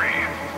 free.